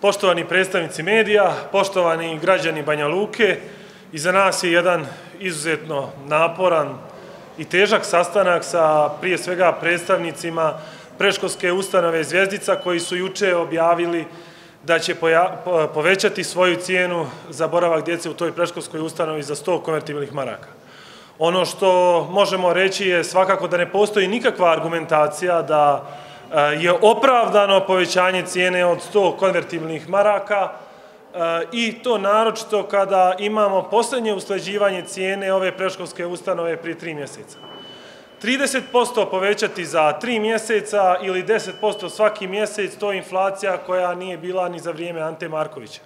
Poštovani predstavnici medija, poštovani građani Banja Luke, iza nas je jedan izuzetno naporan i težak sastanak sa prije svega predstavnicima preškolske ustanove Zvjezdica koji su juče objavili da će povećati svoju cijenu za boravak djece u toj preškolskoj ustanovi za 100 konvertibilnih maraka. Ono što možemo reći je svakako da ne postoji nikakva argumentacija da je opravdano povećanje cijene od 100 konvertibilnih maraka e, i to naročito kada imamo poslednje usklađivanje cijene ove preškolske ustanove pri tri mjeseca. 30% povećati za tri mjeseca ili 10% svaki mjesec, to je inflacija koja nije bila ni za vrijeme Ante Markovića.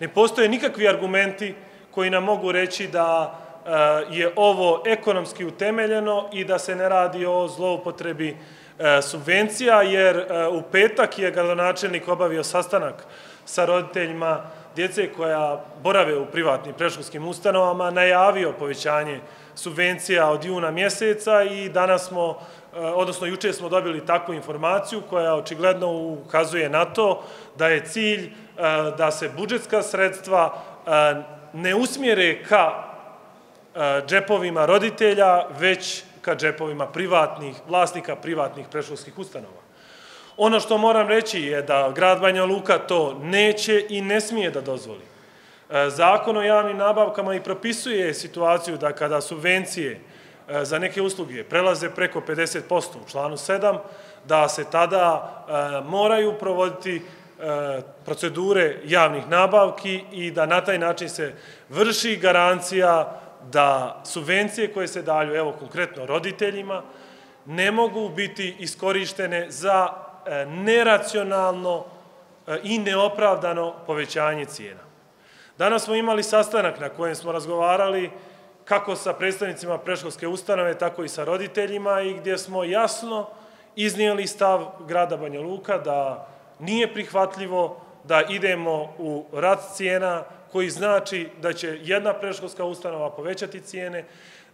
Ne postoje nikakvi argumenti koji nam mogu reći da e, je ovo ekonomski utemeljeno i da se ne radi o zloupotrebi subvencija, jer e, u petak je gradonačelnik obavio sastanak sa roditeljima djece koja borave u privatnim preškolskim ustanovama, najavio povećanje subvencija od juna mjeseca i danas smo, eh, odnosno juče smo dobili takvu informaciju koja očigledno ukazuje na to da je cilj da se budžetska sredstva ne usmjere ka džepovima roditelja, već ka džepovima privatnih, vlasnika privatnih preškolskih ustanova. Ono što moram reći je da grad Banja Luka to neće i ne smije da dozvoli. E, Zakon o javnim nabavkama i propisuje situaciju da kada subvencije e, za neke usluge prelaze preko 50% u članu 7, da se tada e, moraju provoditi procedure javnih nabavki i da na taj način se vrši garancija da subvencije koje se dalju, evo konkretno roditeljima, ne mogu biti iskorištene za neracionalno i neopravdano povećanje cijena. Danas smo imali sastanak na kojem smo razgovarali kako sa predstavnicima preškolske ustanove, tako i sa roditeljima i gdje smo jasno iznijeli stav grada Banja Luka da nije prihvatljivo da idemo u rat cijena koji znači da će jedna preškolska ustanova povećati cijene,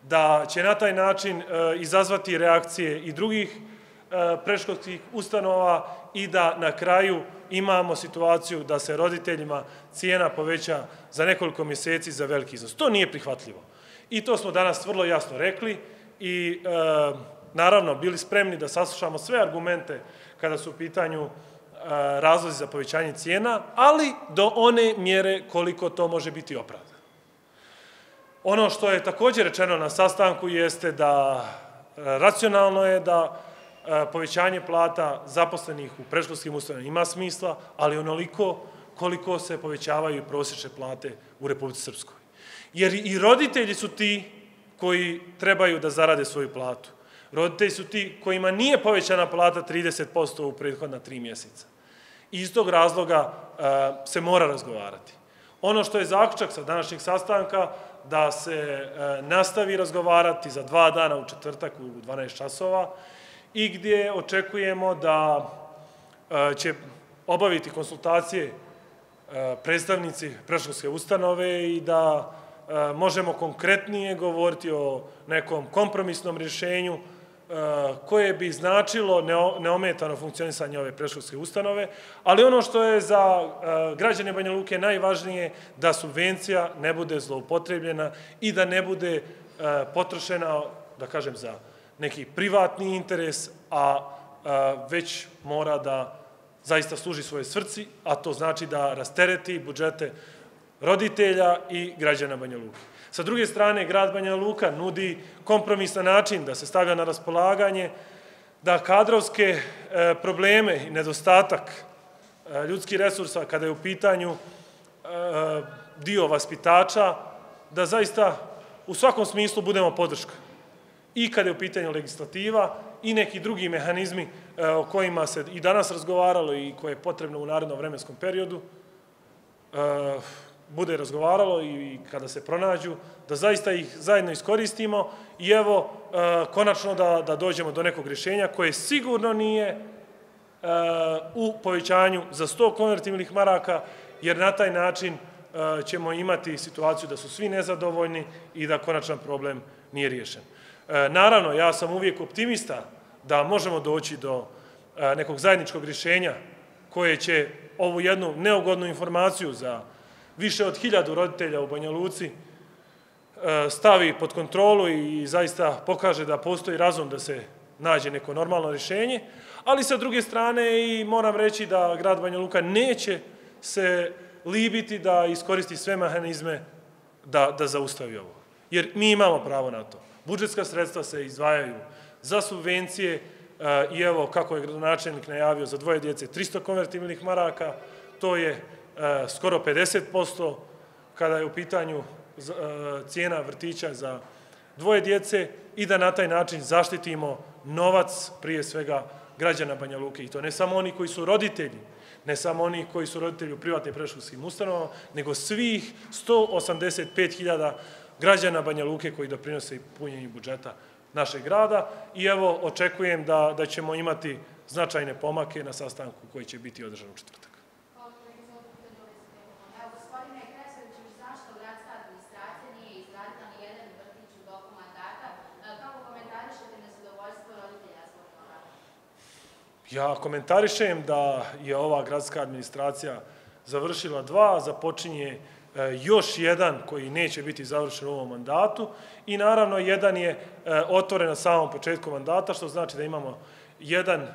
da će na taj način e, izazvati reakcije i drugih e, preškolskih ustanova i da na kraju imamo situaciju da se roditeljima cijena poveća za nekoliko mjeseci za veliki iznos. To nije prihvatljivo. I to smo danas vrlo jasno rekli i e, naravno bili spremni da saslušamo sve argumente kada su u pitanju razlozi za povećanje cijena, ali do one mjere koliko to može biti opravdano. Ono što je također rečeno na sastanku jeste da e, racionalno je da E, povećanje plata zaposlenih u preškolskim ustanovima ima smisla, ali onoliko koliko se povećavaju prosječne plate u Republici Srpskoj. Jer i roditelji su ti koji trebaju da zarade svoju platu. Roditelji su ti kojima nije povećana plata 30% u prethodna tri mjeseca. Iz tog razloga e, se mora razgovarati. Ono što je zaključak sa današnjeg sastanka, da se e, nastavi razgovarati za dva dana u četvrtak u 12 časova i gdje očekujemo da e, će obaviti konsultacije predstavnici preškolske ustanove i da možemo konkretnije govoriti o nekom kompromisnom rješenju koje bi značilo neometano funkcionisanje ove preškolske ustanove, ali ono što je za građane Banja Luke najvažnije da subvencija ne bude zloupotrebljena i da ne bude potrošena, da kažem, za neki privatni interes, a, već mora da zaista služi svoje srci, a to znači da rastereti budžete roditelja i građana Banja Luka. Sa druge strane, grad Banja Luka nudi kompromisna način da se stavlja na raspolaganje, da kadrovske e, probleme i nedostatak e, ljudskih resursa kada je u pitanju e, dio vaspitača, da zaista u svakom smislu budemo podrška. I kada je u pitanju legislativa i neki drugi mehanizmi o kojima se i danas razgovaralo i koje je potrebno u narednom vremenskom periodu, bude razgovaralo i kada se pronađu, da zaista ih zajedno iskoristimo i evo, e, konačno da, da dođemo do nekog rješenja koje sigurno nije u povećanju za 100 konvertibilnih maraka, jer na taj način ćemo imati situaciju da su svi nezadovoljni i da konačan problem nije riješen. E, naravno, ja sam uvijek optimista da možemo doći do e, nekog zajedničkog rješenja koje će ovu jednu neugodnu informaciju za više od hiljadu roditelja u Banja Luci e, stavi pod kontrolu i zaista pokaže da postoji razum da se nađe neko normalno rješenje, ali sa druge strane i moram reći da grad Banja Luka neće se libiti da iskoristi sve mehanizme da, da zaustavi ovo. Jer mi imamo pravo na to. Budžetska sredstva se izdvajaju za subvencije e, i evo kako je gradonačelnik najavio za dvoje djece 300 konvertibilnih maraka, to je skoro 50% kada je u pitanju e, cijena vrtića za dvoje djece i da na taj način zaštitimo novac prije svega građana Banja Luke. I to ne samo oni koji su roditelji, ne samo oni koji su roditelji u privatnim preškolskim ustanovama, nego svih 185.000 građana Banja Luke koji doprinose i punjenju budžeta našeg grada i evo očekujem da, da ćemo imati značajne pomake na sastanku koji će biti održan u četvrtak. Ja komentarišem da je ova gradska administracija završila dva, započinje e, još jedan koji neće biti završen u ovom mandatu i naravno jedan je e, otvoren na samom početku mandata, što znači da imamo jedan e,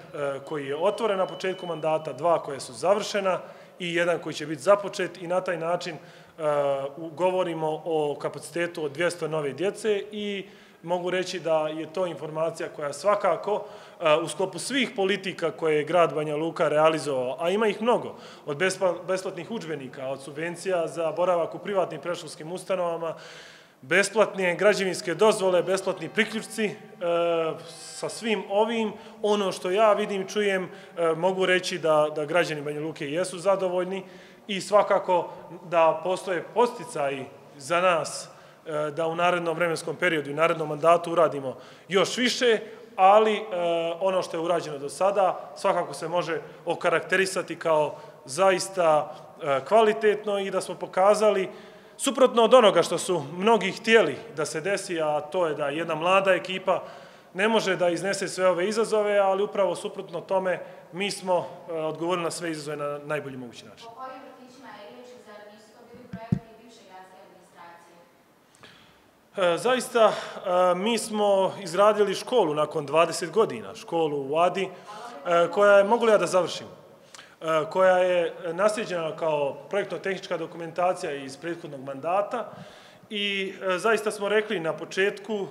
koji je otvoren na početku mandata, dva koje su završena i jedan koji će biti započet i na taj način govorimo o kapacitetu od 200 nove djece i mogu reći da je to informacija koja svakako u sklopu svih politika koje je grad Banja Luka realizovao, a ima ih mnogo, od besplatnih učbenika, od subvencija za boravak u privatnim preškolskim ustanovama, besplatne građevinske dozvole, besplatni priključci, e, sa svim ovim, ono što ja vidim čujem, e, mogu reći da, da građani Banja Luke jesu zadovoljni i svakako da postoje posticaji za nas E, da u narednom vremenskom periodu i narednom mandatu uradimo još više, ali e, ono što je urađeno do sada svakako se može okarakterisati kao zaista e, kvalitetno i da smo pokazali suprotno od onoga što su mnogi htjeli da se desi, a to je da jedna mlada ekipa ne može da iznese sve ove izazove, ali upravo suprotno tome mi smo odgovorili na sve izazove na najbolji mogući način. E, zaista, e, mi smo izradili školu nakon 20 godina, školu u Adi, e, koja je, mogu li ja da završim, koja je nasljeđena kao projektno-tehnička dokumentacija iz prethodnog mandata i zaista smo rekli na početku,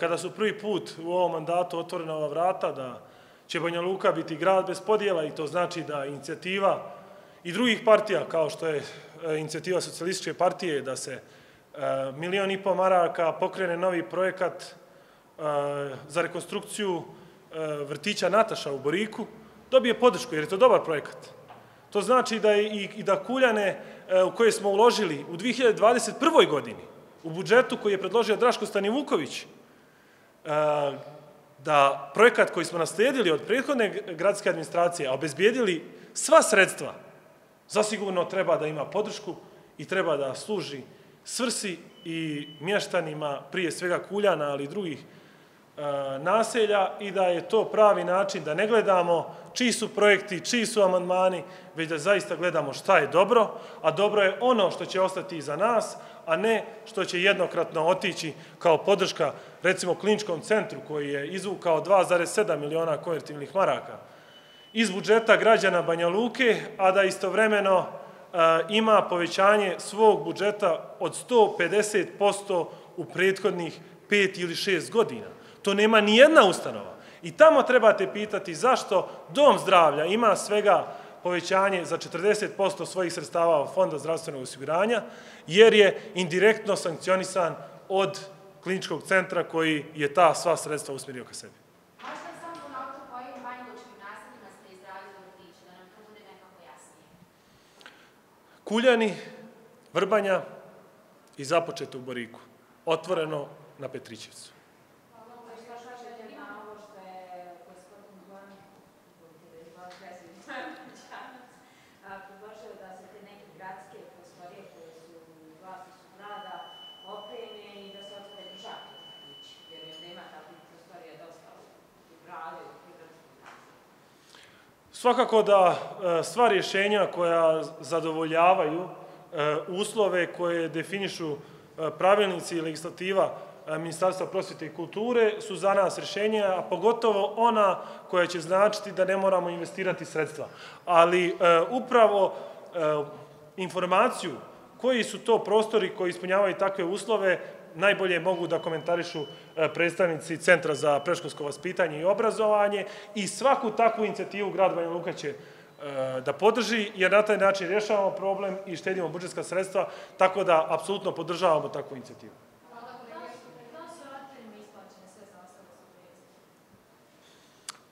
kada su prvi put u ovom mandatu otvorena ova vrata, da će Banja Luka biti grad bez podijela i to znači da inicijativa i drugih partija, kao što je inicijativa socijalističke partije, da se milion i po maraka pokrene novi projekat e, za rekonstrukciju e, vrtića Nataša u Boriku, dobije podršku jer je to dobar projekat. To znači da i, i da Kuljane u koje smo uložili u 2021. godini, u budžetu koji je predložio Draško Stani Vuković, da projekat koji smo nasledili od prethodne gradske administracije, a obezbijedili sva sredstva, zasigurno treba da ima podršku i treba da služi svrsi i mještanima, prije svega Kuljana, ali i drugih e, naselja i da je to pravi način da ne gledamo čiji su projekti, čiji su amandmani, već da zaista gledamo šta je dobro, a dobro je ono što će ostati iza nas, a ne što će jednokratno otići kao podrška recimo kliničkom centru koji je izvukao 2,7 miliona konvertivnih maraka. Iz budžeta građana Banja Luke, a da istovremeno ima povećanje svog budžeta od 150% u prethodnih 5 ili 6 godina. To nema ni jedna ustanova. I tamo trebate pitati zašto Dom zdravlja ima svega povećanje za 40% svojih sredstava Fonda zdravstvenog osiguranja, jer je indirektno sankcionisan od kliničkog centra koji je ta sva sredstva usmjerio ka sebi. Kuljani, Vrbanja i započeto u Boriku. Otvoreno na Petrićevcu. Svakako da e, sva rješenja koja zadovoljavaju e, uslove koje definišu e, pravilnici i legislativa Ministarstva prosvjete i kulture su za nas rješenja, a pogotovo ona koja će značiti da ne moramo investirati sredstva. Ali upravo informaciju koji su to prostori koji ispunjavaju takve uslove najbolje mogu da komentarišu e, predstavnici Centra za preškolsko vaspitanje i obrazovanje i svaku takvu inicijativu grad Banja Luka će e, da podrži, jer na taj način rješavamo problem i štedimo budžetska sredstva, tako da apsolutno podržavamo takvu inicijativu.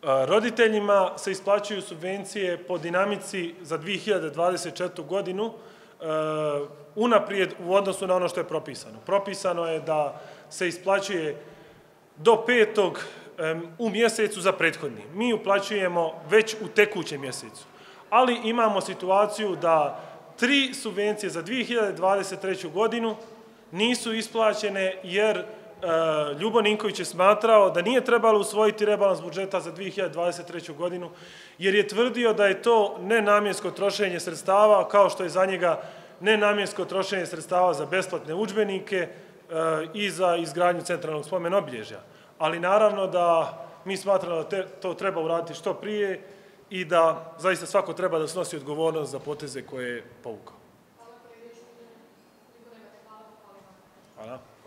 Roditeljima se isplaćuju subvencije po dinamici za 2024. godinu, unaprijed u odnosu na ono što je propisano. Propisano je da se isplaćuje do petog u mjesecu za prethodni. Mi uplaćujemo već u tekućem mjesecu. Ali imamo situaciju da tri subvencije za 2023. godinu nisu isplaćene jer Ljubo Ninković je smatrao da nije trebalo usvojiti rebalans budžeta za 2023. godinu, jer je tvrdio da je to nenamjensko trošenje sredstava, kao što je za njega nenamjensko trošenje sredstava za besplatne učbenike e, i za izgradnju centralnog spomen obilježja. Ali naravno da mi smatramo da to treba uraditi što prije i da zaista svako treba da snosi odgovornost za poteze koje je povukao. Hvala.